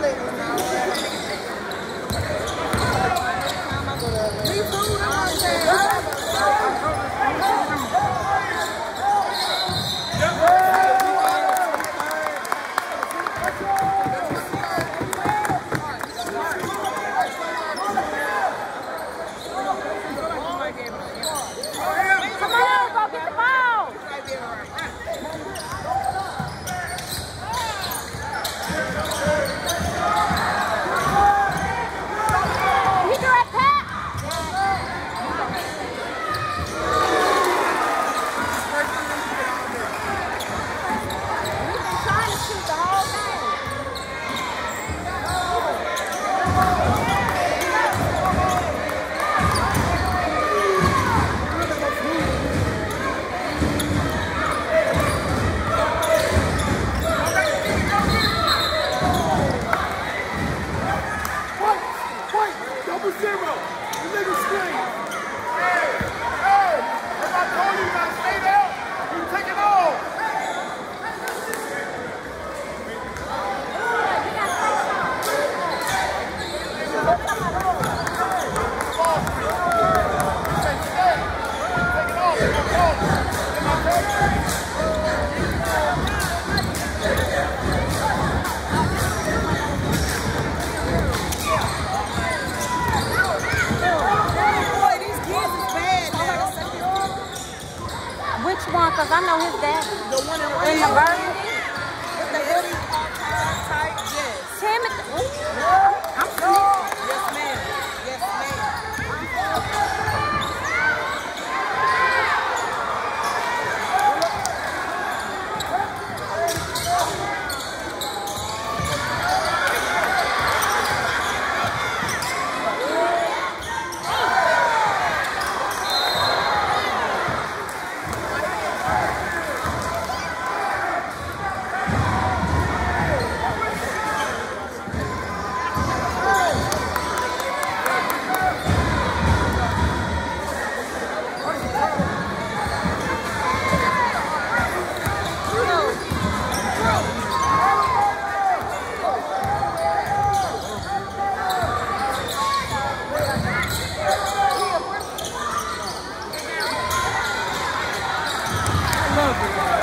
Dale. because I know his dad. The one in the, the bird. love.